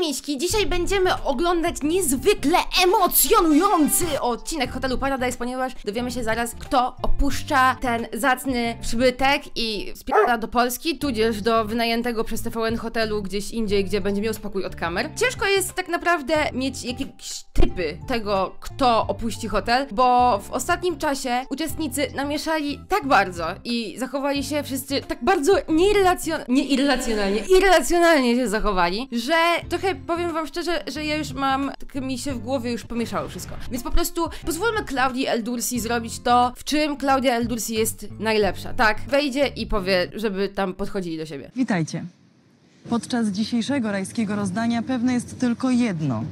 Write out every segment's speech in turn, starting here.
miśki, dzisiaj będziemy oglądać niezwykle emocjonujący odcinek hotelu Paradise, ponieważ dowiemy się zaraz, kto opuszcza ten zacny przybytek i spiera do Polski, tudzież do wynajętego przez TVN hotelu gdzieś indziej, gdzie będzie miał spokój od kamer. Ciężko jest tak naprawdę mieć jakieś typy tego, kto opuści hotel, bo w ostatnim czasie uczestnicy namieszali tak bardzo i zachowali się wszyscy tak bardzo nieirracjonalnie, nieirracjonalnie, irracjonalnie się zachowali, że trochę powiem wam szczerze, że ja już mam, tak mi się w głowie już pomieszało wszystko. Więc po prostu pozwólmy Klaudii Eldursi zrobić to, w czym Klaudia Eldursi jest najlepsza. Tak, wejdzie i powie, żeby tam podchodzili do siebie. Witajcie. Podczas dzisiejszego rajskiego rozdania pewne jest tylko jedno.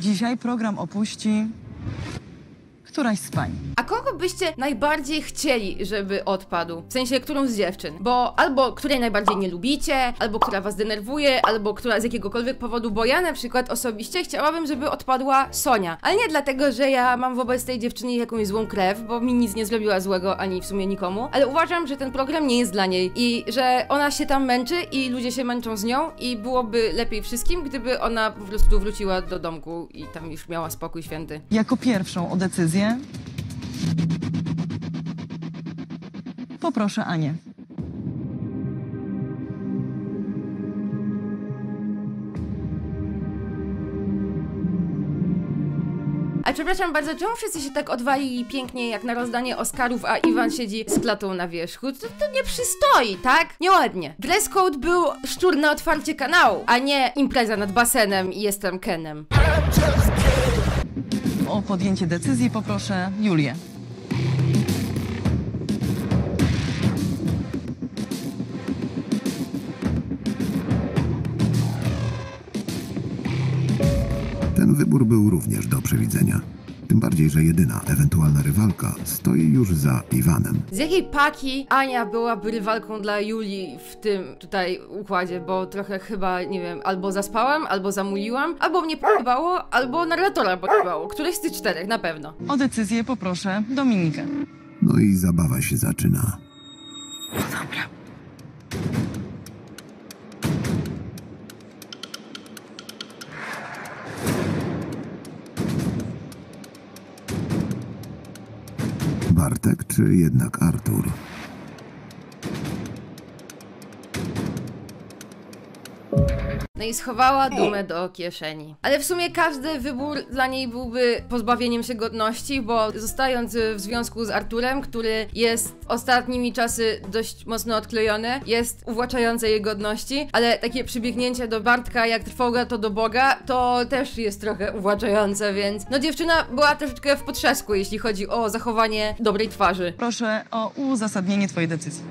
Dzisiaj program opuści któraś z pań. A kogo byście najbardziej chcieli, żeby odpadł? W sensie, którą z dziewczyn? Bo albo której najbardziej nie lubicie, albo która was denerwuje, albo która z jakiegokolwiek powodu, bo ja na przykład osobiście chciałabym, żeby odpadła Sonia. Ale nie dlatego, że ja mam wobec tej dziewczyny jakąś złą krew, bo mi nic nie zrobiła złego, ani w sumie nikomu, ale uważam, że ten program nie jest dla niej i że ona się tam męczy i ludzie się męczą z nią i byłoby lepiej wszystkim, gdyby ona po prostu wróciła do domku i tam już miała spokój święty. Jako pierwszą o decyzję poproszę Anię. A przepraszam bardzo, czemu wszyscy się tak odwalili pięknie jak na rozdanie Oscarów, a Iwan siedzi z klatą na wierzchu? To, to nie przystoi, tak? Nieładnie. Dress code był szczur na otwarcie kanału, a nie impreza nad basenem i jestem Kenem. O podjęcie decyzji poproszę Julię. Ten wybór był również do przewidzenia. Tym bardziej, że jedyna ewentualna rywalka stoi już za Iwanem. Z jakiej paki Ania byłaby rywalką dla Julii w tym tutaj układzie, bo trochę chyba, nie wiem, albo zaspałam, albo zamuliłam, albo mnie podobało, albo narratora podobało. Któreś z tych czterech, na pewno. O decyzję poproszę Dominikę. No i zabawa się zaczyna. Bartek czy jednak Artur? No i schowała dumę do kieszeni. Ale w sumie każdy wybór dla niej byłby pozbawieniem się godności, bo zostając w związku z Arturem, który jest ostatnimi czasy dość mocno odklejony, jest uwłaczające jej godności, ale takie przybiegnięcie do Bartka jak trwoga to do Boga, to też jest trochę uwłaczające, więc no dziewczyna była troszeczkę w potrzesku, jeśli chodzi o zachowanie dobrej twarzy. Proszę o uzasadnienie twojej decyzji.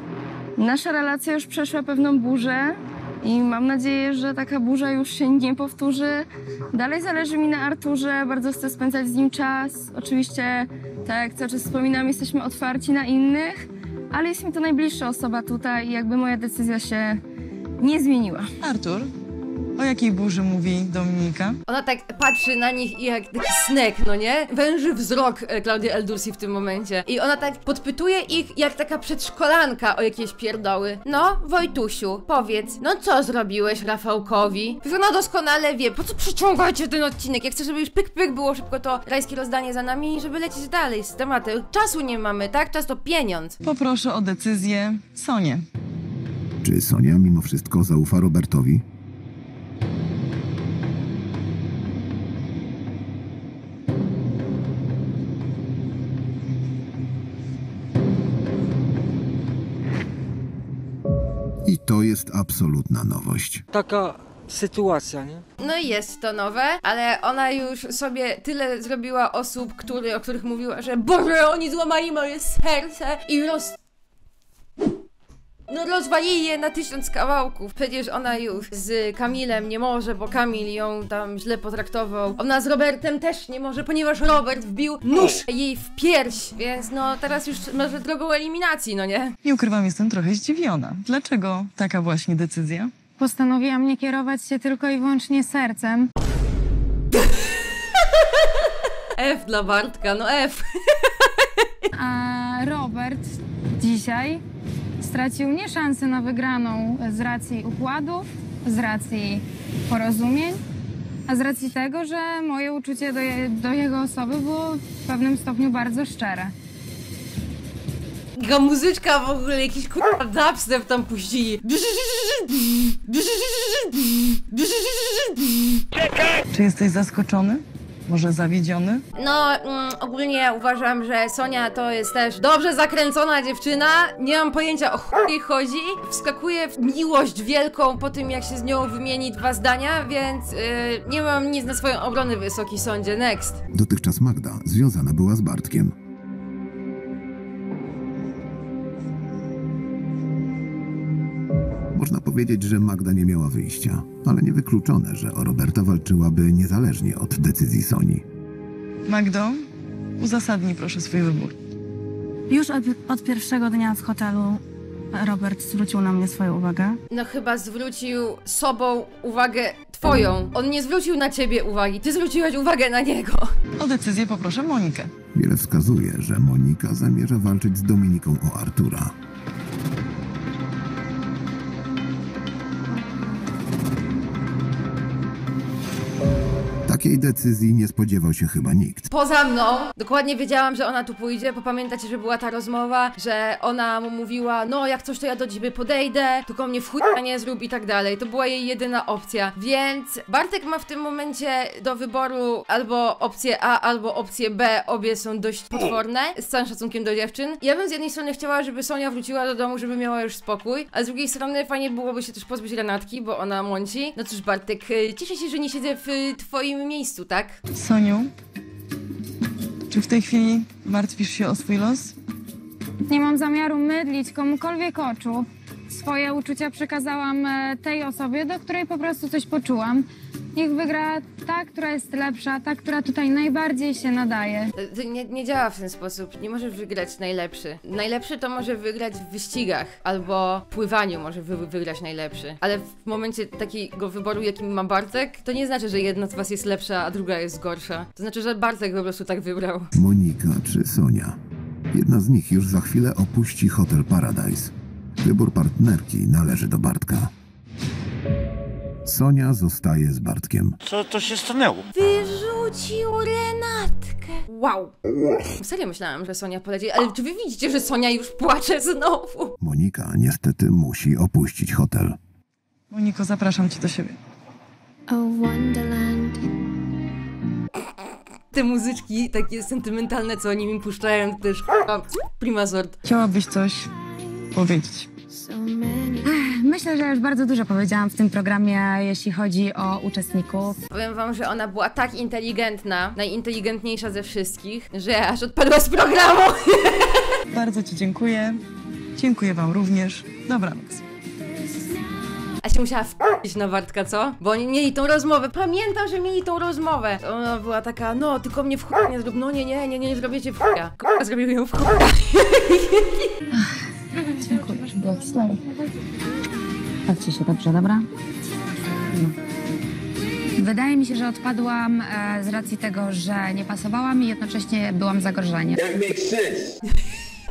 Nasza relacja już przeszła pewną burzę i mam nadzieję, że taka burza już się nie powtórzy. Dalej zależy mi na Arturze, bardzo chcę spędzać z nim czas. Oczywiście, tak jak cały czas wspominam, jesteśmy otwarci na innych, ale jest mi to najbliższa osoba tutaj i jakby moja decyzja się nie zmieniła. Artur, o jakiej burzy mówi Dominika? Ona tak patrzy na nich i jak taki snek, no nie? Węży wzrok e, Klaudii Eldursi w tym momencie. I ona tak podpytuje ich jak taka przedszkolanka o jakieś pierdoły. No, Wojtusiu, powiedz, no co zrobiłeś Rafałkowi? Przecież ona doskonale wie, po co przyciągacie ten odcinek? Jak chcę, żeby już pyk pyk było szybko to rajskie rozdanie za nami, żeby lecieć dalej z tematem. Czasu nie mamy, tak? Czas to pieniądz. Poproszę o decyzję Sonię. Czy Sonia mimo wszystko zaufa Robertowi? I to jest absolutna nowość. taka sytuacja, nie? No i jest to nowe, ale ona już sobie tyle zrobiła osób, który, o których mówiła, że Boże, oni złamali moje serce i roz... No rozwalili je na tysiąc kawałków. Przecież ona już z Kamilem nie może, bo Kamil ją tam źle potraktował. Ona z Robertem też nie może, ponieważ Robert wbił nóż jej w pierś. Więc no teraz już może drogą eliminacji, no nie? Nie ukrywam, jestem trochę zdziwiona. Dlaczego taka właśnie decyzja? Postanowiłam nie kierować się tylko i wyłącznie sercem. F dla Bartka, no F. A Robert dzisiaj stracił nie szansę na wygraną z racji układów, z racji porozumień, a z racji tego, że moje uczucie do, je, do jego osoby było w pewnym stopniu bardzo szczere. Taka muzyczka w ogóle, jakiś kurwa dubstep tam puścili. Czy jesteś zaskoczony? Może zawiedziony? No, mm, ogólnie uważam, że Sonia to jest też dobrze zakręcona dziewczyna. Nie mam pojęcia o chuj chodzi. Wskakuje w miłość wielką po tym, jak się z nią wymieni dwa zdania, więc yy, nie mam nic na swoją obronę, wysoki sądzie. Next. Dotychczas Magda związana była z Bartkiem. Można powiedzieć, że Magda nie miała wyjścia, ale niewykluczone, że o Roberta walczyłaby niezależnie od decyzji Soni. Magdo, uzasadnij proszę swój wybór. Już od, od pierwszego dnia w hotelu Robert zwrócił na mnie swoją uwagę. No chyba zwrócił sobą uwagę twoją. On nie zwrócił na ciebie uwagi, ty zwróciłaś uwagę na niego. O decyzję poproszę Monikę. Wiele wskazuje, że Monika zamierza walczyć z Dominiką o Artura. Takiej decyzji nie spodziewał się chyba nikt. Poza mną, dokładnie wiedziałam, że ona tu pójdzie, bo pamiętacie, że była ta rozmowa, że ona mu mówiła, no jak coś to ja do ciebie podejdę, tylko mnie w nie zrób i tak dalej. To była jej jedyna opcja, więc Bartek ma w tym momencie do wyboru albo opcję A, albo opcję B, obie są dość potworne, z całym szacunkiem do dziewczyn. Ja bym z jednej strony chciała, żeby Sonia wróciła do domu, żeby miała już spokój, a z drugiej strony fajnie byłoby się też pozbyć Renatki, bo ona mąci. No cóż Bartek, y, cieszę się, że nie siedzę w y, twoim miejscu, tak? Soniu, czy w tej chwili martwisz się o swój los? Nie mam zamiaru mydlić komukolwiek oczu. Swoje uczucia przekazałam e, tej osobie, do której po prostu coś poczułam. Niech wygra ta, która jest lepsza, ta, która tutaj najbardziej się nadaje. To nie, nie działa w ten sposób. Nie może wygrać najlepszy. Najlepszy to może wygrać w wyścigach albo pływaniu może wy, wygrać najlepszy. Ale w momencie takiego wyboru, jakim ma Bartek, to nie znaczy, że jedna z was jest lepsza, a druga jest gorsza. To znaczy, że Bartek po prostu tak wybrał. Monika czy Sonia? Jedna z nich już za chwilę opuści Hotel Paradise. Wybór partnerki należy do Bartka. Sonia zostaje z Bartkiem. Co to się stanęło? Wyrzucił Renatkę. Wow. Serio myślałam, że Sonia poleci, ale czy wy widzicie, że Sonia już płacze znowu? Monika niestety musi opuścić hotel. Moniko, zapraszam cię do siebie. Te muzyczki takie sentymentalne, co oni mi puszczają, to też prima sort. Chciałabyś coś powiedzieć? Myślę, że już bardzo dużo powiedziałam w tym programie, jeśli chodzi o uczestników. Powiem wam, że ona była tak inteligentna, najinteligentniejsza ze wszystkich, że aż odpadła z programu. Bardzo ci dziękuję. Dziękuję wam również. Dobranoc. A się musiała wpić na Bartka, co? Bo oni mieli tą rozmowę. Pamiętam, że mieli tą rozmowę. To Ona była taka, no, tylko mnie w chuj nie zrób. No nie, nie, nie, nie, nie zrobię cię w chuja. Kurwa, zrobił ją w chuja. Bawcie się dobrze, dobra? No. Wydaje mi się, że odpadłam e, z racji tego, że nie pasowałam i jednocześnie byłam zagrożeniem.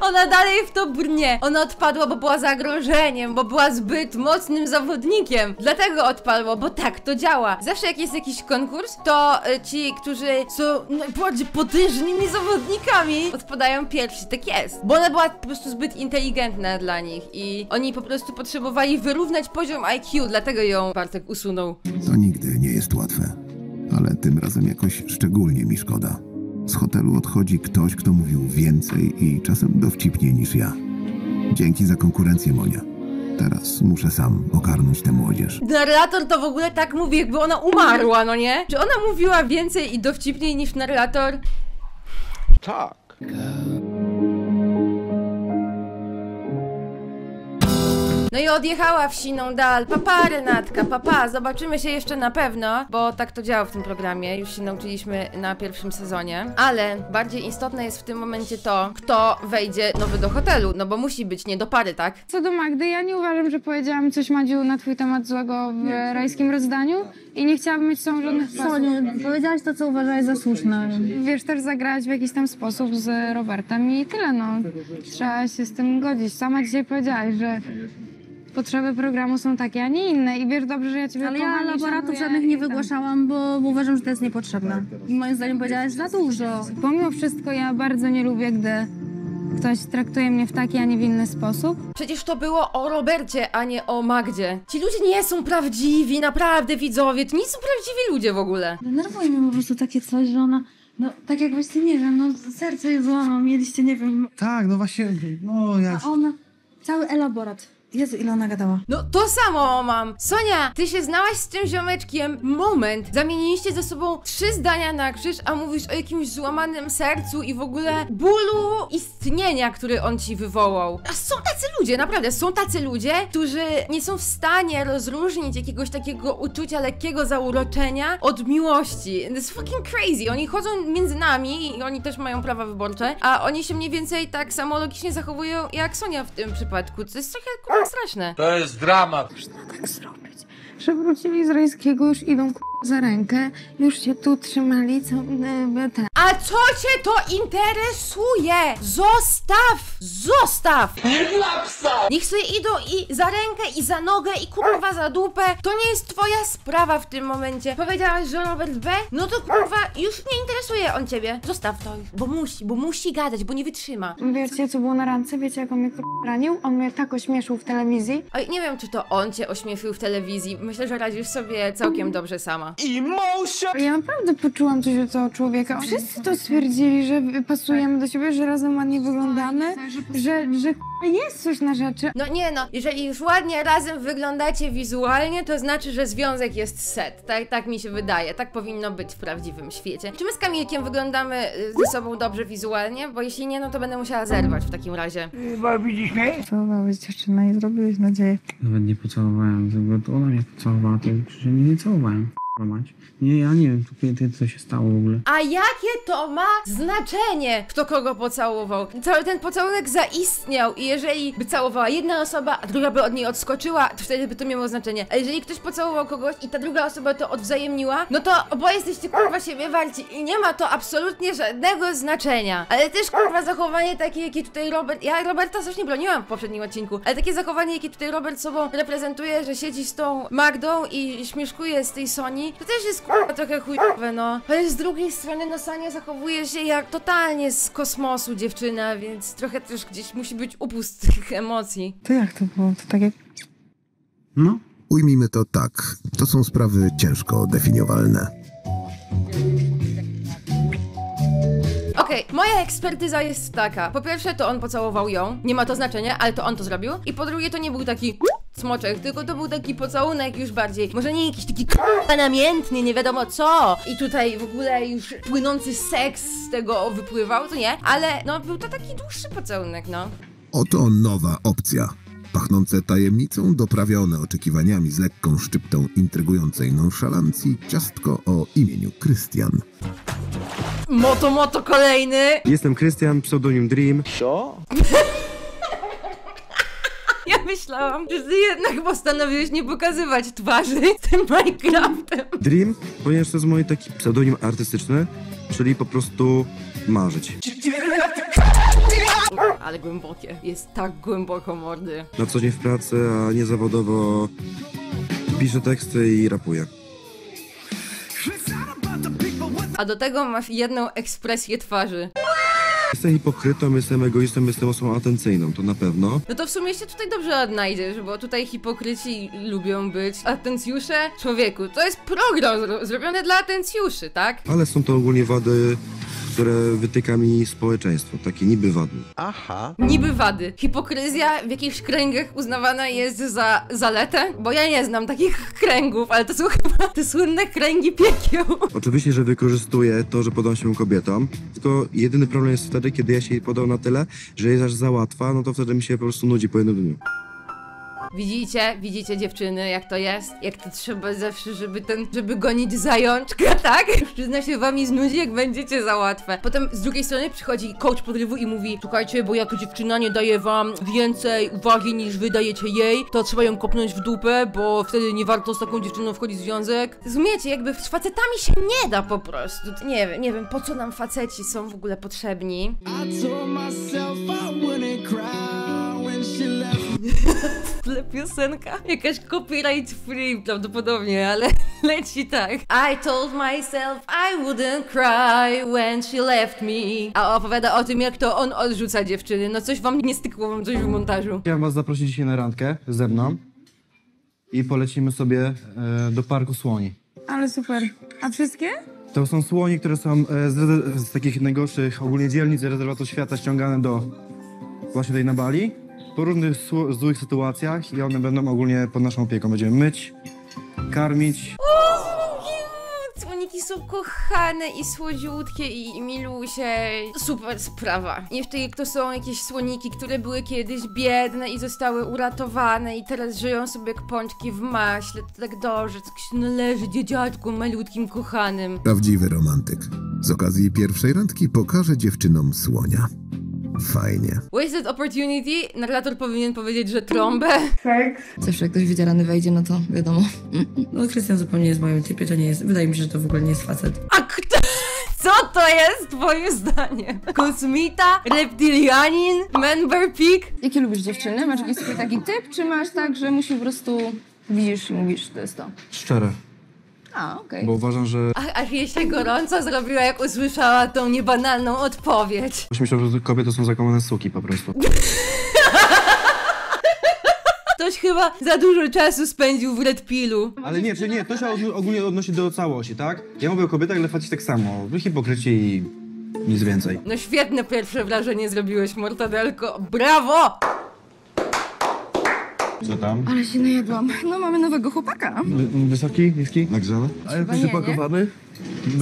Ona dalej w to brnie. Ona odpadła, bo była zagrożeniem, bo była zbyt mocnym zawodnikiem. Dlatego odpadła, bo tak to działa. Zawsze jak jest jakiś konkurs, to y, ci, którzy są najbardziej potężnymi zawodnikami, odpadają pierwsi. Tak jest. Bo ona była po prostu zbyt inteligentna dla nich i oni po prostu potrzebowali wyrównać poziom IQ, dlatego ją Bartek usunął. To nigdy nie jest łatwe, ale tym razem jakoś szczególnie mi szkoda. Z hotelu odchodzi ktoś, kto mówił więcej i czasem dowcipniej niż ja. Dzięki za konkurencję, Monia. Teraz muszę sam ogarnąć tę młodzież. Narrator to w ogóle tak mówi, jakby ona umarła, no nie? Czy ona mówiła więcej i dowcipniej niż narrator? Tak. No i odjechała w siną dal. Papa, Renatka, papa, zobaczymy się jeszcze na pewno, bo tak to działa w tym programie, już się nauczyliśmy na pierwszym sezonie. Ale bardziej istotne jest w tym momencie to, kto wejdzie nowy do hotelu, no bo musi być nie do pary, tak? Co do Magdy, ja nie uważam, że powiedziałam coś Madziu na twój temat złego w rajskim rozdaniu i nie chciałabym mieć z tą żadnych Soniu, powiedziałaś to, co uważałaś za słuszne. Wiesz, też zagrać w jakiś tam sposób z Robertem i tyle, no. Trzeba się z tym godzić. Sama dzisiaj powiedziałaś, że potrzeby programu są takie, a nie inne i wiesz dobrze, że ja ciebie Ale ja i laboratów szanuję żadnych i nie wygłaszałam, bo uważam, że to jest niepotrzebne. I moim zdaniem powiedziałaś za dużo. Pomimo wszystko ja bardzo nie lubię, gdy ktoś traktuje mnie w taki, a nie w inny sposób. Przecież to było o Robercie, a nie o Magdzie. Ci ludzie nie są prawdziwi, naprawdę widzowie, to nie są prawdziwi ludzie w ogóle. Denerwuje mnie po prostu takie coś, że ona... No, tak jakbyście, nie wiem, no serce jej złamał, mieliście, nie wiem, Tak, no właśnie, no ja... a ona... Cały elaborat. Jezu, ile ona gadała. No to samo mam. Sonia, ty się znałaś z tym ziomeczkiem moment. Zamieniliście ze sobą trzy zdania na krzyż, a mówisz o jakimś złamanym sercu i w ogóle bólu istnienia, który on ci wywołał. A są tacy ludzie, naprawdę, są tacy ludzie, którzy nie są w stanie rozróżnić jakiegoś takiego uczucia lekkiego zauroczenia od miłości. Jest fucking crazy. Oni chodzą między nami i oni też mają prawa wyborcze, a oni się mniej więcej tak samo logicznie zachowują jak Sonia w tym przypadku. To jest trochę kurwa straszne. To jest dramat. tak zrobić, że wrócili z rajskiego, już idą za rękę, już się tu trzymali, co e, ten. A co cię to interesuje? Zostaw! Zostaw! Niech sobie idą i za rękę, i za nogę, i kurwa za dupę. To nie jest twoja sprawa w tym momencie. Powiedziałaś, że Robert B? No to kurwa, już nie interesuje on ciebie. Zostaw to już, bo musi, bo musi gadać, bo nie wytrzyma. Wiecie, co było na rance? Wiecie, jak on mnie k- ranił? On mnie tak ośmieszył w telewizji. Oj, nie wiem, czy to on cię ośmieszył w telewizji. Myślę, że radzisz sobie całkiem dobrze sama. Ja naprawdę poczułam coś od tego człowieka. Wszyscy to stwierdzili, że pasujemy do siebie, że razem ładnie wyglądamy, że, że k- jest coś na rzeczy. No nie no, jeżeli już ładnie razem wyglądacie wizualnie, to znaczy, że związek jest set. Tak, tak mi się wydaje. Tak powinno być w prawdziwym świecie. Czy my z Kamilkiem wyglądamy y, ze sobą dobrze wizualnie? Bo jeśli nie, no to będę musiała zerwać w takim razie. Całowałeś dziewczynę i zrobiłeś nadzieję. Nawet nie pocałowałem, tylko to ona mnie pocałowała, to przecież nie całowałem. Mać. Nie, ja nie wiem, tu kiedy co się stało w ogóle. A jakie to ma znaczenie, kto kogo pocałował? Cały ten pocałunek zaistniał i jeżeli by całowała jedna osoba, a druga by od niej odskoczyła, to wtedy by to miało znaczenie. A jeżeli ktoś pocałował kogoś i ta druga osoba to odwzajemniła, no to oboje jesteście kurwa siebie warci i nie ma to absolutnie żadnego znaczenia. Ale też kurwa zachowanie takie, jakie tutaj Robert... Ja Roberta strasznie broniłam w poprzednim odcinku, ale takie zachowanie, jakie tutaj Robert sobą reprezentuje, że siedzi z tą Magdą i śmieszkuje z tej To też jest kurwa trochę chujowe, no. Ale z drugiej strony, no Sania zachowuje się jak totalnie z kosmosu dziewczyna, więc trochę też gdzieś musi być upust tych emocji. To jak to było? To tak jak No, Ujmijmy to tak. To są sprawy ciężko definiowalne. Okej, moja ekspertyza jest taka. Po pierwsze, to on pocałował ją, nie ma to znaczenia, ale to on to zrobił. I po drugie, to nie był taki smoczek, tylko to był taki pocałunek już bardziej. Może nie jakiś taki k***a namiętny, nie wiadomo co. I tutaj w ogóle już płynący seks z tego wypływał, to nie. Ale no, był to taki dłuższy pocałunek, no. Oto nowa opcja. Pachnące tajemnicą, doprawione oczekiwaniami z lekką szczyptą intrygującej nonszalancji, ciastko o imieniu Krystian. Moto, moto kolejny. Jestem Krystian, pseudonim Dream. Ja myślałam, że ty jednak postanowiłeś nie pokazywać twarzy z tym Minecraftem. Dream, ponieważ to jest mój taki pseudonim artystyczny, czyli po prostu marzyć. Ale głębokie. Jest tak głęboko mordy. Na co dzień w pracy, a nie zawodowo piszę teksty i rapuję. A do tego masz jedną ekspresję twarzy. Jestem hipokrytą, jestem egoistą, jestem osobą atencyjną, to na pewno. No to w sumie się tutaj dobrze odnajdziesz, bo tutaj hipokryci lubią być. Atencjusze? Człowieku, to jest program zro zrobiony dla atencjuszy, tak? Ale są to ogólnie wady, które wytyka mi społeczeństwo, takie niby wady. Niby wady. Hipokryzja w jakichś kręgach uznawana jest za zaletę? Bo ja nie znam takich kręgów, ale to są chyba te słynne kręgi piekieł. Oczywiście, że wykorzystuję to, że podam się kobietom, tylko jedyny problem jest wtedy, kiedy ja się jej podam na tyle, że jest aż za łatwa, no to wtedy mi się po prostu nudzi po jednym dniu. Widzicie, widzicie dziewczyny, jak to jest? Jak to trzeba zawsze, żeby ten, żeby gonić zajączka, tak? Przyzna się wami znudzi, jak będziecie za łatwe. Potem z drugiej strony przychodzi coach podrywu i mówi Słuchajcie, bo jak dziewczyna nie daje wam więcej uwagi niż wy dajecie jej, to trzeba ją kopnąć w dupę, bo wtedy nie warto z taką dziewczyną wchodzić w związek. Rozumiecie, jakby z facetami się nie da po prostu. Nie wiem, nie wiem, po co nam faceci są w ogóle potrzebni. tle piosenka. Jakaś copyright free prawdopodobnie, ale leci tak. I told myself I wouldn't cry when she left me. A opowiada o tym, jak to on odrzuca dziewczyny. No coś wam nie stykło, wam coś w montażu. Chciałem was zaprosić dzisiaj na randkę ze mną i polecimy sobie e, do parku słoni. Ale super. A wszystkie? To są słoni, które są e, z, z takich najgorszych ogólnie dzielnic rezerwatu świata ściągane do właśnie tutaj na Bali po różnych złych sytuacjach i one będą ogólnie pod naszą opieką. Będziemy myć, karmić. Słoniki są kochane i słodziutkie i milusie. Super sprawa. Jeszcze jak to są jakieś słoniki, które były kiedyś biedne i zostały uratowane i teraz żyją sobie jak pączki w maśle. To tak dobrze, tak się należy dzieciaczkom malutkim, kochanym. Prawdziwy romantyk. Z okazji pierwszej randki pokaże dziewczynom słonia. Fajnie. Wasted opportunity. Narrator powinien powiedzieć, że trąbę. Zawsze jak ktoś wydzierany wejdzie, no to wiadomo. No Krystian zupełnie jest w moim typie, to nie jest, wydaje mi się, że to w ogóle nie jest facet. A kto? Co to jest twoje zdanie? Kosmita? Reptilianin? Member pig? Jakie lubisz dziewczyny? Masz jakiś swój taki typ, czy masz tak, że musi po prostu widzisz i mówisz, to jest to? Szczere, A, okej. bo uważam, że A, aż jej się gorąco zrobiła, jak usłyszała tą niebanalną odpowiedź. myślę, że kobiety są zakochane suki po prostu. Ktoś chyba za dużo czasu spędził w Red Pillu. Ale nie, czy nie, to się odno- ogólnie odnosi do całości, tak? Ja mówię o kobietach, ale faceci tak samo. Wy hipokryci i nic więcej. No świetne pierwsze wrażenie zrobiłeś, Mortadelko. Brawo! Co tam? Ale się najedłam. No mamy nowego chłopaka. Wysoki, niski? Nagrzany? Chyba nie, nie?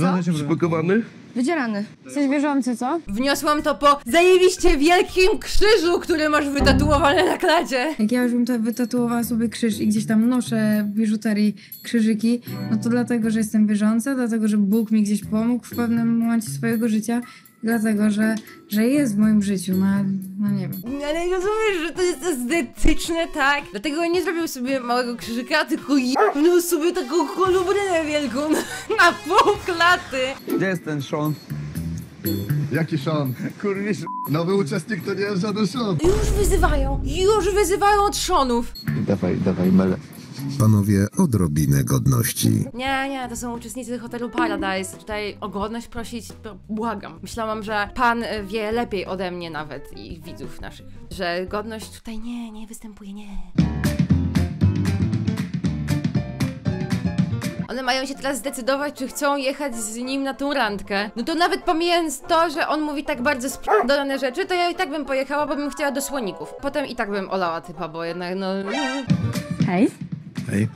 Co? Przypakowany? Wydzierany. Jesteś wierzący, co? Wniosłam to po zajebiście wielkim krzyżu, który masz wytatuowany na klacie. Jak ja już bym to wytatuowała sobie krzyż i gdzieś tam noszę w biżuterii krzyżyki, no to dlatego, że jestem wierząca, dlatego, że Bóg mi gdzieś pomógł w pewnym momencie swojego życia, dlatego, że, że jest w moim życiu, no, no nie wiem. Ale rozumiesz, że to jest estetyczne, tak? Dlatego nie zrobił sobie małego krzyżyka, tylko jebnął sobie taką kolubrynę wielką na, na pół klaty. Gdzie jest ten Sean? Jaki Sean? Kurwisz, nowy uczestnik to nie jest żaden Sean. Już wyzywają, już wyzywają od szonów. Dawaj, dawaj, mele. Panowie, odrobinę godności. Nie, nie, to są uczestnicy hotelu Paradise. Tutaj o godność prosić, to błagam. Myślałam, że pan e, wie lepiej ode mnie nawet i widzów naszych, że godność tutaj nie, nie występuje, nie. One mają się teraz zdecydować, czy chcą jechać z nim na tą randkę. No to nawet pomijając to, że on mówi tak bardzo spierdolone rzeczy, to ja i tak bym pojechała, bo bym chciała do słoników. Potem i tak bym olała typa, bo jednak no... Hej. Hej.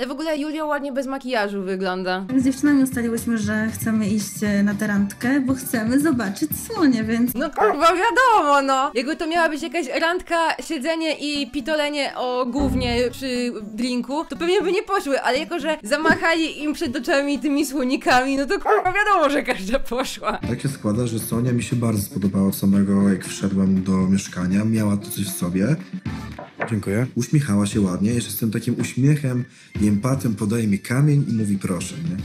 Ale w ogóle Julia ładnie bez makijażu wygląda. Z dziewczynami ustaliłyśmy, że chcemy iść e, na tę randkę, bo chcemy zobaczyć słonie, więc... No kurwa, wiadomo, no. Jakby to miała być jakaś randka, siedzenie i pitolenie o głównie przy drinku, to pewnie by nie poszły, ale jako, że zamachali im przed oczami tymi słonikami, no to kurwa wiadomo, że każda poszła. Tak się składa, że Sonia mi się bardzo spodobała od samego jak wszedłem do mieszkania. Miała to coś w sobie. Dziękuję. Uśmiechała się ładnie, jeszcze z tym takim uśmiechem i empatią podaje mi kamień i mówi proszę, nie?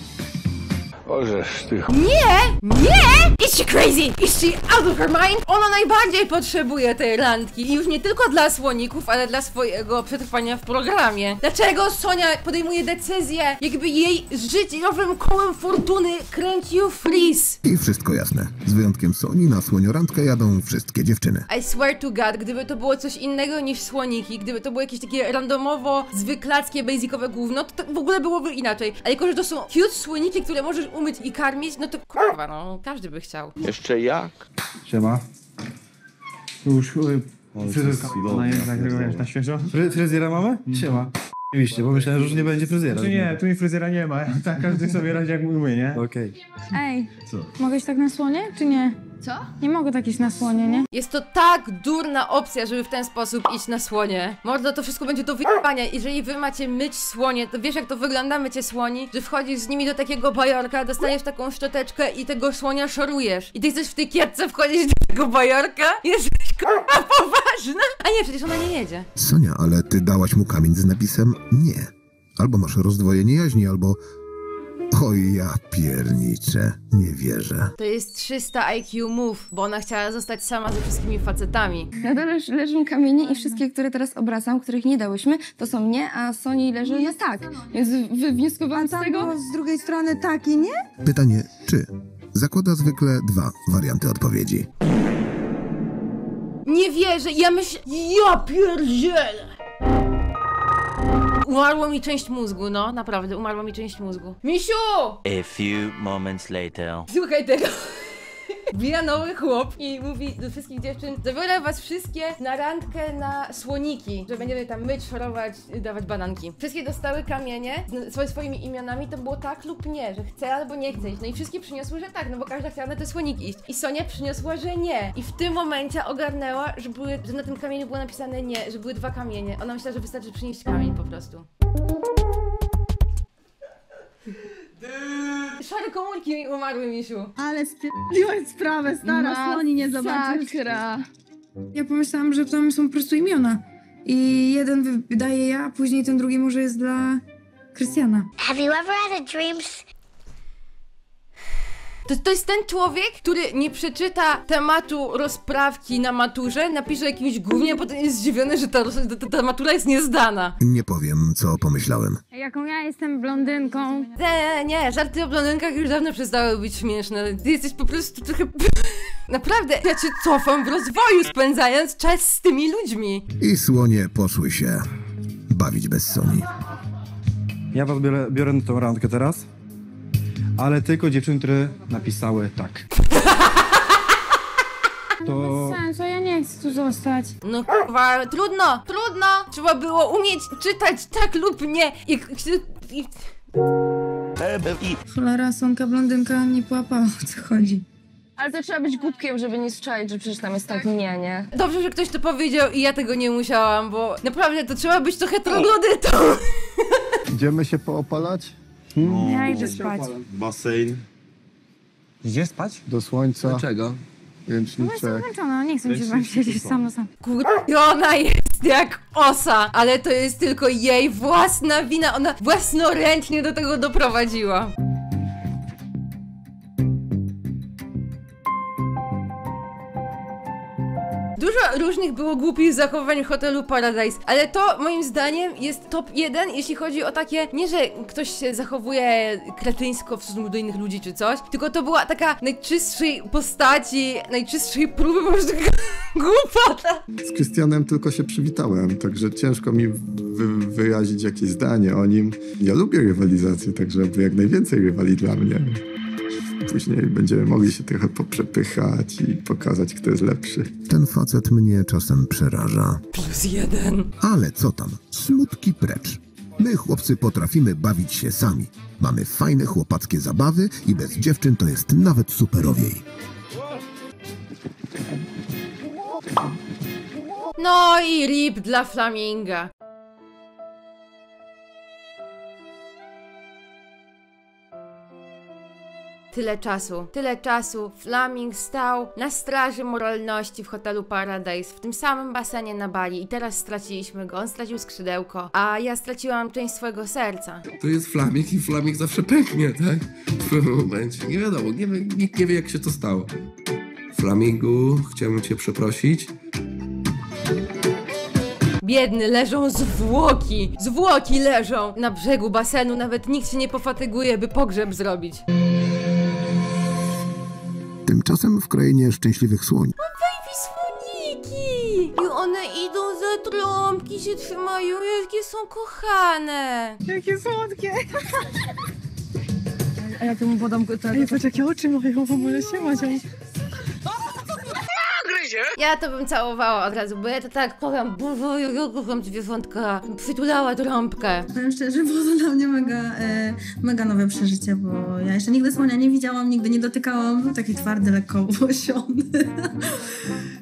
Ożeż ty Nie! Nie! Is she crazy? Is she out of her mind? Ona najbardziej potrzebuje tej randki i już nie tylko dla słoników, ale dla swojego przetrwania w programie. Dlaczego Sonia podejmuje decyzję, jakby jej życiowym kołem fortuny kręcił Freeze? I wszystko jasne. Z wyjątkiem Soni na słoniorandkę jadą wszystkie dziewczyny. I swear to God, gdyby to było coś innego niż słoniki, gdyby to było jakieś takie randomowo zwyklackie, basicowe gówno, to, to w ogóle byłoby inaczej. Ale jako, że to są cute słoniki, które możesz umyć i karmić, no to kurwa, no, każdy by chciał. Jeszcze jak? Siema. Już y, fryzjerka wiesz, no. na świeżo. Fry, fryzjera mamy? Siema. Oczywiście, bo myślałem, że już nie będzie fryzjera. Czy nie, tu i fryzjera nie ma. Tak każdy sobie radzi jak umie, nie? Okej. Ej, Co? mogę iść tak na słonie, czy nie? Co? Nie mogę tak iść na słonie, nie? Jest to tak durna opcja, żeby w ten sposób iść na słonie. Mordo, to wszystko będzie do wyjebania. Jeżeli wy macie myć słonie, to wiesz jak to wygląda mycie słoni? Że wchodzisz z nimi do takiego bajorka, dostajesz taką szczoteczkę i tego słonia szorujesz. I ty chcesz w tej kietce wchodzić do tego bajorka? Jesteś kurwa poważna? A nie, przecież ona nie jedzie. Sonia, ale ty dałaś mu kamień z napisem nie. Albo masz rozdwojenie jaźni, albo... Oj, ja pierniczę, nie wierzę. To jest 300 IQ move, bo ona chciała zostać sama ze wszystkimi facetami. Na dole leż- leżą kamienie i wszystkie, które teraz obracam, których nie dałyśmy, to są nie, a Soni leży na tak. Więc wywnioskowałam z tego... z drugiej strony tak i nie? Pytanie czy? Zakłada zwykle dwa warianty odpowiedzi. Nie wierzę, ja myślę... Ja pierdzielę! Umarło mi część mózgu, no, naprawdę, umarła mi część mózgu. Misiu! A few moments later. Słuchaj tego. Bija nowy chłop i mówi do wszystkich dziewczyn Zabiorę was wszystkie na randkę na słoniki Że będziemy tam myć, szorować, dawać bananki. Wszystkie dostały kamienie z swoimi, imionami To było tak lub nie, że chce albo nie chce iść. No i wszystkie przyniosły, że tak, no bo każda chciała na te słoniki iść. I Sonia przyniosła, że nie. I w tym momencie ogarnęła, że, były, że na tym kamieniu było napisane nie Że były dwa kamienie. Ona myślała, że wystarczy przynieść kamień po prostu Szare komórki mi umarły, misiu Ale spierdoliłaś sprawę, stara, słoni nie zobaczysz. Masakra. Ja pomyślałam, że tam są po prostu imiona. I jeden wydaje ja, a później ten drugi może jest dla Krystiana. Have you ever had a dream s- To, to jest ten człowiek, który nie przeczyta tematu rozprawki na maturze, napisze jakimś głównie, a potem jest zdziwiony, że ta, ta, ta matura jest niezdana. Nie powiem, co pomyślałem. Jaką ja jestem blondynką. Nie, nie, żarty o blondynkach już dawno przestały być śmieszne. Ty jesteś po prostu trochę... Naprawdę, ja cię cofam w rozwoju, spędzając czas z tymi ludźmi. I słonie poszły się bawić bez Soni. Ja was biorę, biorę na tą randkę teraz, ale tylko dziewczyny, które napisały tak. To... Bez sensu, ja nie chcę tu zostać. No kurwa, trudno, trudno. Trzeba było umieć czytać tak lub nie. I, i, i, Cholera, Sonka blondynka nie połapała, o co chodzi. Ale to trzeba być głupkiem, żeby nie strzelić, że przecież tam jest tak nie, nie? Dobrze, że ktoś to powiedział i ja tego nie musiałam, bo naprawdę to trzeba być trochę troglodytą. Idziemy się poopalać? Ja idę spać. Basen. Gdzie spać? Do słońca. Dlaczego? No jestem Ręczniczek. zmęczona, nie chcę mi się z wami siedzieć sam na sam. Kurde, ona jest jak osa, ale to jest tylko jej własna wina. Ona własnoręcznie do tego doprowadziła. Dużo różnych było głupich zachowań w hotelu Paradise, ale to moim zdaniem jest top 1, jeśli chodzi o takie, nie że ktoś się zachowuje kretyńsko w stosunku do innych ludzi czy coś, tylko to była taka najczystszej postaci, najczystszej próby po prostu głupota. Z Krystianem tylko się przywitałem, także ciężko mi wy wyrazić jakieś zdanie o nim. Ja lubię rywalizację, także jak najwięcej rywali dla mnie. Później będziemy mogli się trochę poprzepychać i pokazać, kto jest lepszy. Ten facet mnie czasem przeraża. Plus jeden. Ale co tam? Smutki precz. My, chłopcy, potrafimy bawić się sami. Mamy fajne chłopackie zabawy i bez dziewczyn to jest nawet superowiej. No i rip dla Flaminga. Tyle czasu, tyle czasu. Flaming stał na straży moralności w hotelu Paradise, w tym samym basenie na Bali i teraz straciliśmy go. On stracił skrzydełko, a ja straciłam część swojego serca. To jest flamik i flamik zawsze pęknie, tak? W pewnym momencie. Nie wiadomo, nie wie, nikt nie wie jak się to stało. Flamingu, chciałbym cię przeprosić. Biedny, leżą zwłoki! Zwłoki leżą! Na brzegu basenu nawet nikt się nie pofatyguje, by pogrzeb zrobić. Tymczasem w krainie szczęśliwych słoń Baby słoniki! I one idą za trąbki, się trzymają, jakie są kochane! Jakie słodkie. A jak mu podam go tak? Ej, patrz jakie oczy mają, w ogóle się mają. Ja to bym całowała od razu, bo ja to tak kocham, bo kocham zwierzątka. Przytulała trąbkę. Powiem szczerze, było to dla mnie mega, e, mega nowe przeżycie, bo ja jeszcze nigdy słonia nie widziałam, nigdy nie dotykałam. Był taki twardy, lekko owłosiony.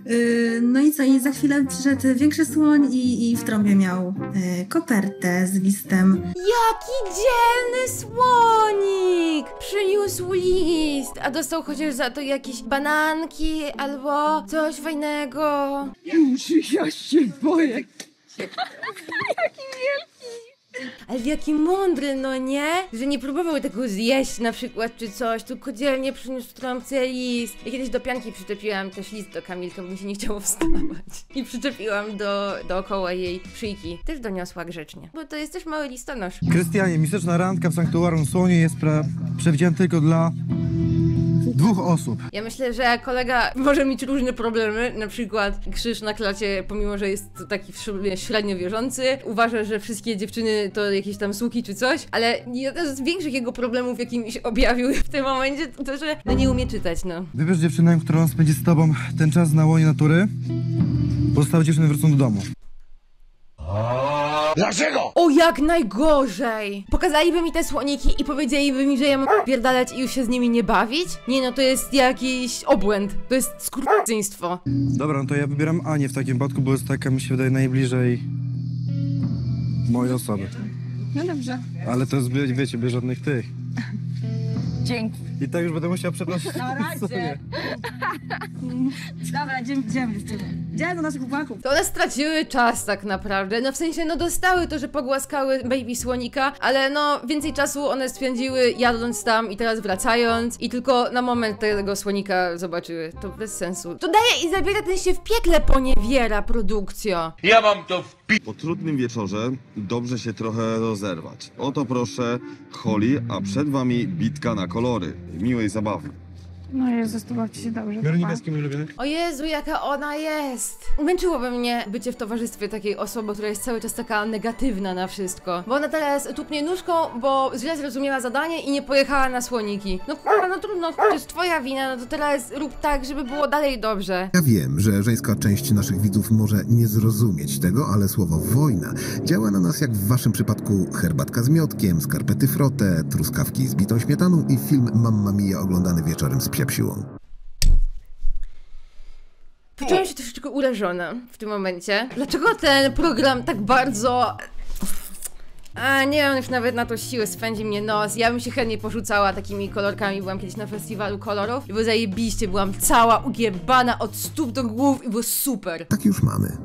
E, no i co, i za chwilę przyszedł większy słoń i, i w trąbie miał e, kopertę z listem. Jaki dzielny słonik! Przyniósł list, a dostał chociaż za to jakieś bananki albo coś fajnego. Ja się boję. Jaki wielki! Ale jaki mądry, no nie? Że nie próbował tego zjeść na przykład czy coś, tylko dzielnie przyniósł trąbce list. Ja kiedyś do pianki przyczepiłam też list do Kamilka, bo mi się nie chciało wstawać. I przyczepiłam do, dookoła jej szyjki. Też doniosła grzecznie, bo to jest też mały listonosz. Krystianie, mistyczna randka w sanktuarium Słonie jest pra- przewidziana tylko dla dwóch osób. Ja myślę, że kolega może mieć różne problemy, na przykład krzyż na klacie, pomimo, że jest taki w sumie średnio wierzący, uważa, że wszystkie dziewczyny to jakieś tam słuki czy coś, ale jeden z większych jego problemów, jaki mi się objawił w tym momencie, to to, że no nie umie czytać, no. Wybierz dziewczynę, którą spędzi z tobą ten czas na łonie natury. Pozostałe dziewczyny wrócą do domu. Dlaczego? O, jak najgorzej! Pokazaliby mi te słoniki i powiedzieliby mi, że ja mam pierdalać i już się z nimi nie bawić? Nie no, to jest jakiś obłęd. To jest skurczyństwo. Dobra, no to ja wybieram Anię w takim przypadku, bo jest taka, mi się wydaje, najbliżej mojej osoby. No dobrze. Ale to jest, wie- wiecie, bez żadnych tych. Dzięki. I tak już będę musiał przeprosić. Na razie. Dobra, idziemy, idziemy, idziemy do naszych chłopaków. To one straciły czas tak naprawdę. No w sensie, no dostały to, że pogłaskały baby słonika, ale no więcej czasu one spędziły jadąc tam i teraz wracając i tylko na moment tego słonika zobaczyły. To bez sensu. To daje i zabiera ten się w piekle poniewiera produkcja. Ja mam to w. Po trudnym wieczorze dobrze się trochę rozerwać. Oto proszę Holly, a przed wami bitka na kolory. Miłej zabawy. No Jezus, to bawcie się dobrze. Pa. ulubiony. O Jezu, jaka ona jest! Męczyłoby mnie bycie w towarzystwie takiej osoby, która jest cały czas taka negatywna na wszystko. Bo ona teraz tupnie nóżką, bo źle zrozumiała zadanie i nie pojechała na słoniki. No kurwa, no trudno, to jest twoja wina, no to teraz rób tak, żeby było dalej dobrze. Ja wiem, że żeńska część naszych widzów może nie zrozumieć tego, ale słowo wojna działa na nas jak w waszym przypadku herbatka z miotkiem, skarpety frote, truskawki z bitą śmietaną i film Mamma Mia oglądany wieczorem z psiapsiłą. Poczułam się troszeczkę urażona w tym momencie. Dlaczego ten program tak bardzo... A nie mam już nawet na to siły, spędzi mnie nos. Ja bym się chętnie porzucała takimi kolorkami. Byłam kiedyś na festiwalu kolorów i było zajebiście. Byłam cała ugiebana od stóp do głów i było super. Tak już mamy.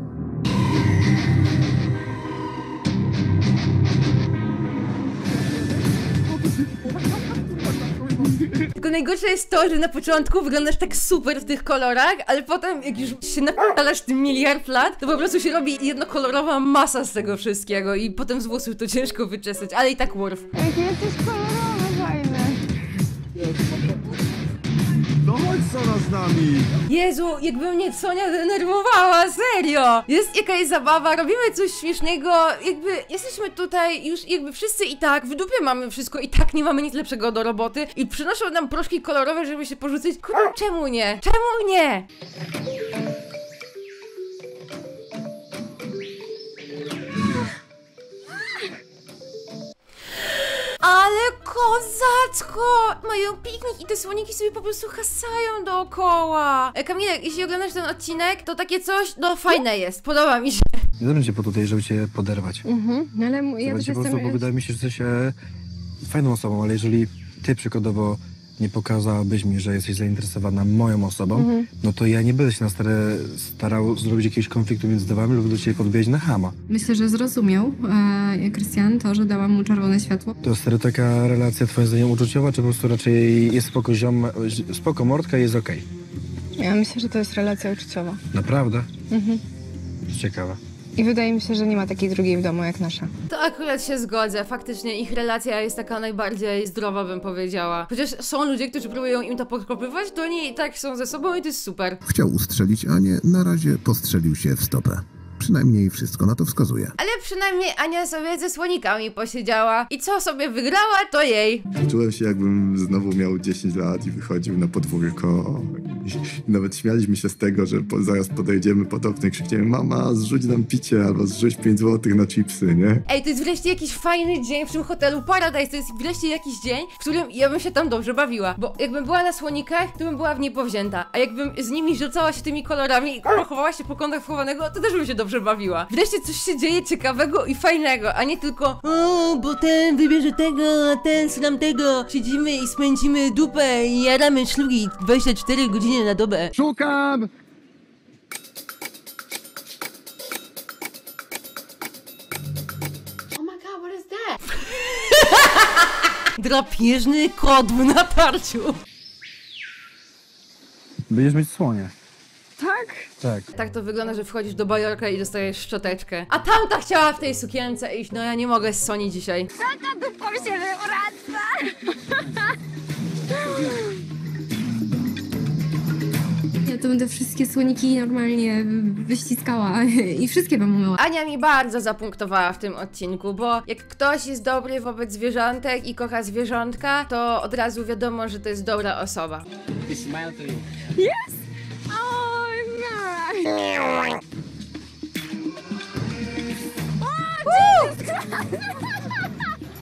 Tylko najgorsze jest to, że na początku wyglądasz tak super w tych kolorach, ale potem jak już się napalasz tym miliard lat, to po prostu się robi jednokolorowa masa z tego wszystkiego i potem z włosów to ciężko wyczesać, ale i tak worth. Jakie jesteś kolorowe, fajne. Sora z nami! Jezu, jakby mnie Sonia denerwowała, serio! Jest jakaś zabawa, robimy coś śmiesznego, jakby jesteśmy tutaj już jakby wszyscy i tak, w dupie mamy wszystko i tak nie mamy nic lepszego do roboty i przynoszą nam proszki kolorowe, żeby się porzucić. Czemu nie? Czemu nie? Ale kozacko! Mają piknik i te słoniki sobie po prostu hasają dookoła. E, Kamilek, jeśli oglądasz ten odcinek, to takie coś, no fajne jest, podoba mi się. Nie zrobię cię po tutaj, żeby cię poderwać. Mhm, no ale ja Żeby też po prostu, bo wydaje mi się, że jesteś e, fajną osobą, ale jeżeli ty przykładowo nie pokazałabyś mi, że jesteś zainteresowana moją osobą, Mhm. no to ja nie będę się na stare, starał zrobić jakiegoś konfliktu między dwoma lub do ciebie podbić na chama. Myślę, że zrozumiał e, Krystian to, że dałam mu czerwone światło. To jest stary taka relacja twoim zdaniem uczuciowa, czy po prostu raczej jest spoko ziom, spoko mordka i jest okej? Ja myślę, że to jest relacja uczuciowa. Naprawdę? Mhm. Ciekawe. I wydaje mi się, że nie ma takiej drugiej w domu jak nasza. To akurat się zgodzę, faktycznie ich relacja jest taka najbardziej zdrowa, bym powiedziała. Chociaż są ludzie, którzy próbują im to podkopywać, to oni i tak są ze sobą i to jest super. Chciał ustrzelić Anię, na razie postrzelił się w stopę. Przynajmniej wszystko na to wskazuje. Ale przynajmniej Ania sobie ze słonikami posiedziała i co sobie wygrała, to jej. Czułem się jakbym znowu miał 10 lat i wychodził na podwórko I nawet śmialiśmy się z tego, że po, zaraz podejdziemy pod okno i krzykniemy mama, zrzuć nam picie albo zrzuć 5 złotych na chipsy, nie? Ej, to jest wreszcie jakiś fajny dzień w tym hotelu Paradise. To jest wreszcie jakiś dzień, w którym ja bym się tam dobrze bawiła. Bo jakbym była na słonikach, to bym była w nie powzięta. A jakbym z nimi rzucała się tymi kolorami i chowała się po kątach wchowanego, to też bym się dobrze bawiła. Wreszcie coś się dzieje ciekawego i fajnego, a nie tylko o, bo ten wybierze tego, a ten sram tego. Siedzimy i spędzimy dupę i jaramy szlugi 24 godziny na dobę. Szukam! Oh my god, what is that? Drapieżny kot w natarciu. Będziesz mieć słonie. Tak? Tak. To wygląda, że wchodzisz do bajorka i dostajesz szczoteczkę. A tamta chciała w tej sukience iść, no ja nie mogę z Sony dzisiaj. Taka dupką się wywraca! Ja to będę wszystkie słoniki normalnie wyściskała i wszystkie bym umyła. Ania mi bardzo zapunktowała w tym odcinku, bo jak ktoś jest dobry wobec zwierzątek i kocha zwierzątka, to od razu wiadomo, że to jest dobra osoba. Yes! No!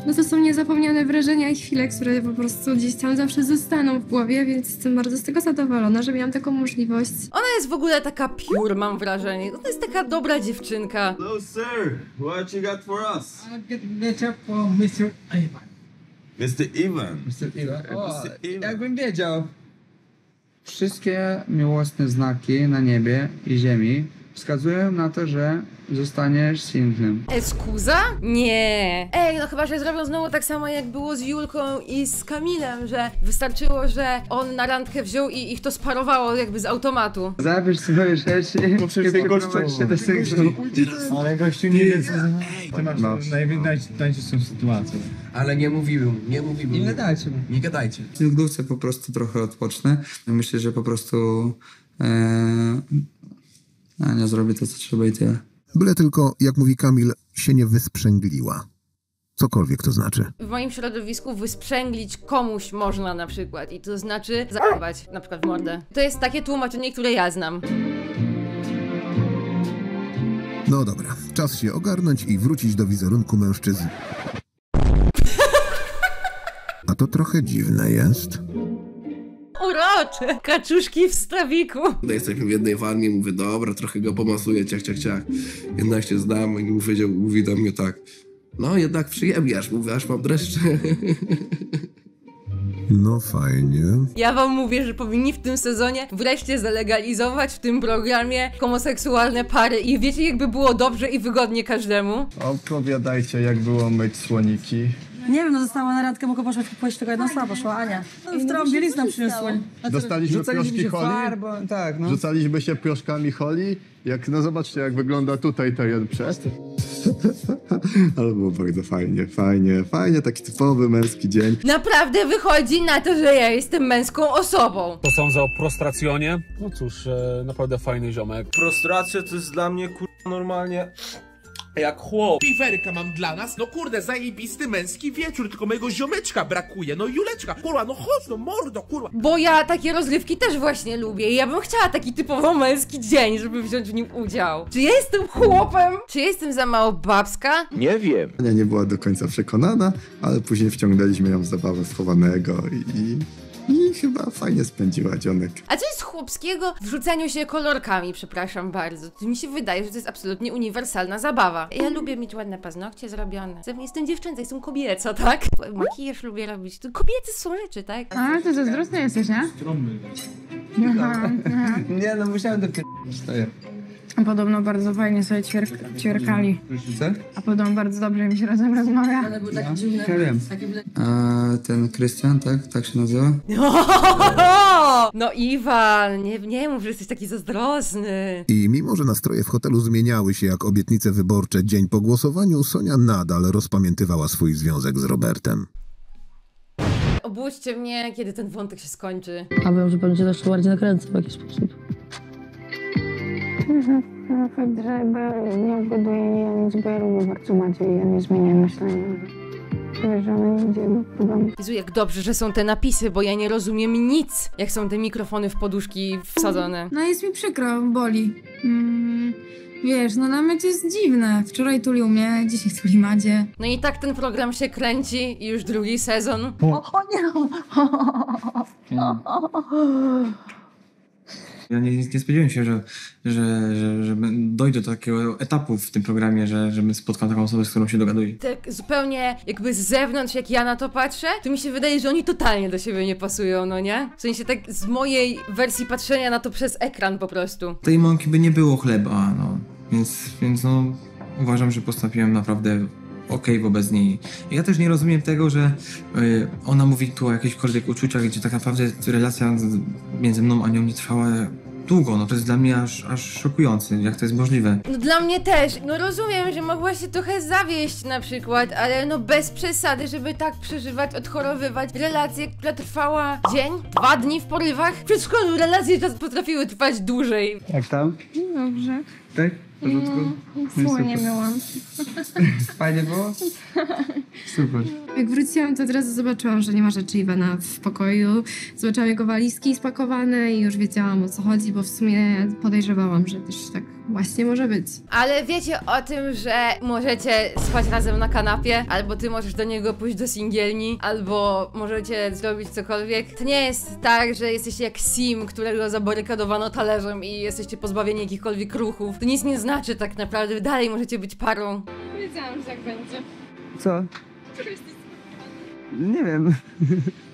No to są niezapomniane wrażenia i chwile, które po prostu gdzieś tam zawsze zostaną w głowie, więc jestem bardzo z tego zadowolona, że miałam taką możliwość. Ona jest w ogóle taka pure, mam wrażenie. No To jest taka dobra dziewczynka. Hello, sir. What you got for us? Wiecie po Mr. Iwan. Mr. Iwan. Mr. Iwan. O, Mr. Iwan. jakbym wiedział. Wszystkie miłosne znaki na niebie i ziemi wskazują na to, że zostaniesz singlem. Eskuza? Nie. Ej, no chyba, że zrobią znowu tak samo jak było z Julką i z Kamilem, że wystarczyło, że on na randkę wziął i ich to sparowało jakby z automatu. Zabierz swoje rzeczy i wyprowadź się do singlu. Ale gościu nie wie co Ty masz no. najczystszą sytuację. Ale nie mówiłem, nie gadajcie mu. Nie gadajcie. W po prostu trochę odpocznę. Myślę, że po prostu e, Ania zrobi to, co trzeba i tyle. Byle tylko, jak mówi Kamil, się nie wysprzęgliła. Cokolwiek to znaczy. W moim środowisku wysprzęglić komuś można na przykład i to znaczy zachować na przykład w mordę. To jest takie tłumaczenie, które ja znam. No dobra, czas się ogarnąć i wrócić do wizerunku mężczyzn. A to trochę dziwne jest. Urocze! Kaczuszki w stawiku. Gdy jesteśmy w jednej wannie, mówię, dobra, trochę go pomasuję, ciach, ciach, ciach. Jednak się znam i powiedział, mówi do mnie tak, no jednak przyjemnie, aż mówię, aż mam dreszcze. No fajnie. Ja wam mówię, że powinni w tym sezonie wreszcie zalegalizować w tym programie homoseksualne pary i wiecie jakby było dobrze i wygodnie każdemu? Opowiadajcie, jak było myć słoniki. Nie wiem, no została na randkę, mogła poszła pójść tylko jedna osoba, poszła Ania. No, w którą bieliznę przyniosła. Dostaliśmy Rzucaliśmy proszki się holi. farbą, tak, no. Rzucaliśmy się proszkami holi. Jak, no zobaczcie, jak wygląda tutaj ten przed. Ale było bardzo fajnie, fajnie, fajnie, taki typowy męski dzień. Naprawdę wychodzi na to, że ja jestem męską osobą. To sądzę o prostracjonie. No cóż, e, naprawdę fajny ziomek. Prostracja to jest dla mnie kur... normalnie jak chłop. Piwerka mam dla nas? No kurde, zajebisty męski wieczór, tylko mojego ziomeczka brakuje. No Juleczka, kurwa, no chodź, no mordo, kurwa. Bo ja takie rozrywki też właśnie lubię i ja bym chciała taki typowo męski dzień, żeby wziąć w nim udział. Czy ja jestem chłopem? Czy ja jestem za mało babska? Nie wiem. Ania nie była do końca przekonana, ale później wciągnęliśmy ją w zabawę schowanego i, i, chyba fajnie spędziła dzionek. A co jest chłopskiego w rzucaniu się kolorkami, przepraszam bardzo? To mi się wydaje, że to jest absolutnie uniwersalna zabawa. Ja lubię mieć ładne paznokcie zrobione. Jestem dziewczęca, jestem kobieca, tak? Makijaż lubię robić. To kobiety są rzeczy, tak? A, to zazdrosny jesteś, nie? Aha, aha. Nie, no musiałem do A Podobno bardzo fajnie sobie ćwierk- ćwierkali. Co? A podobno bardzo dobrze mi się razem rozmawia. Ja wiem. A ten Krystian, tak? Tak się nazywa? No Iwan, nie, nie mów, że jesteś taki zazdrosny. I mimo, że nastroje w hotelu zmieniały się jak obietnice wyborcze dzień po głosowaniu, Sonia nadal rozpamiętywała swój związek z Robertem. Obudźcie mnie, kiedy ten wątek się skończy. A wiem, że pewnie cię jeszcze bardziej nakręca w jakiś sposób. No fakt, że nie obgaduję nic, bo ja lubię bardzo Maciej i ja nie zmienię myślenia. Wiesz, że one nie dzieją problemu. Jezu, jak dobrze, że są te napisy, bo ja nie rozumiem nic, jak są te mikrofony w poduszki wsadzone. No jest mi przykro, boli. Mm, wiesz, no nawet jest dziwne. Wczoraj tulił mnie, dzisiaj tuli Madzie. No i tak ten program się kręci i już drugi sezon. O, o nie! Ja nie, nie spodziewałem się, że, że, że, że dojdę do takiego etapu w tym programie, że, że spotkam taką osobę, z którą się dogaduję. Tak zupełnie jakby z zewnątrz, jak ja na to patrzę, to mi się wydaje, że oni totalnie do siebie nie pasują, no nie? W sensie tak z mojej wersji patrzenia na to przez ekran po prostu. Tej mąki by nie było chleba, no. Więc, więc no, uważam, że postawiłem naprawdę okej wobec niej. Ja też nie rozumiem tego, że y, ona mówi tu o jakichkolwiek uczuciach, gdzie tak naprawdę relacja między mną a nią nie trwała długo. No to jest dla mnie aż, aż szokujące, jak to jest możliwe. No dla mnie też. No rozumiem, że mogła się trochę zawieść na przykład, ale no bez przesady, żeby tak przeżywać, odchorowywać relację, która trwała dzień, dwa dni w porywach. W przedszkolu relacje czas potrafiły trwać dłużej. Jak tam? Dobrze. Tak? W porządku? No i Słonie myłam. Fajnie było? Super. Jak wróciłam, to od razu zobaczyłam, że nie ma rzeczy Iwana w pokoju. Zobaczyłam jego walizki spakowane i już wiedziałam o co chodzi, bo w sumie podejrzewałam, że też tak właśnie może być. Ale wiecie o tym, że możecie spać razem na kanapie, albo ty możesz do niego pójść do singielni, albo możecie zrobić cokolwiek. To nie jest tak, że jesteście jak Sim, którego zabarykadowano talerzem i jesteście pozbawieni jakichkolwiek ruchów. To nic nie znaczy tak naprawdę, dalej możecie być parą. Wiedziałam, że tak będzie. Co? Czego jesteś Nie wiem.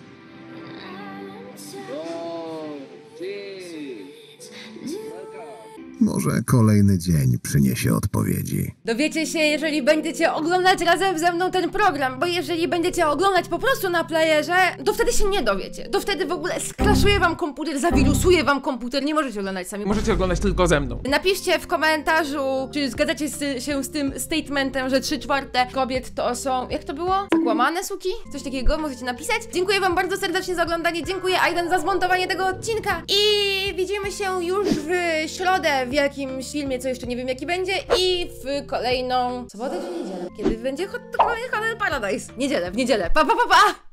Może kolejny dzień przyniesie odpowiedzi. Dowiecie się, jeżeli będziecie oglądać razem ze mną ten program, bo jeżeli będziecie oglądać po prostu na playerze, to wtedy się nie dowiecie. To wtedy w ogóle skraszuje wam komputer, zawirusuje wam komputer, nie możecie oglądać sami. Możecie oglądać tylko ze mną. Napiszcie w komentarzu, czy zgadzacie z, się z tym statementem, że 3 czwarte kobiet to są, jak to było? Zakłamane suki? Coś takiego możecie napisać. Dziękuję wam bardzo serdecznie za oglądanie, dziękuję Aiden za zmontowanie tego odcinka i widzimy się już w środę w jakimś filmie, co jeszcze nie wiem jaki będzie i w kolejną sobotę czy niedzielę, kiedy będzie Hot Paradise. Niedzielę, w niedzielę. Pa, pa, pa, pa!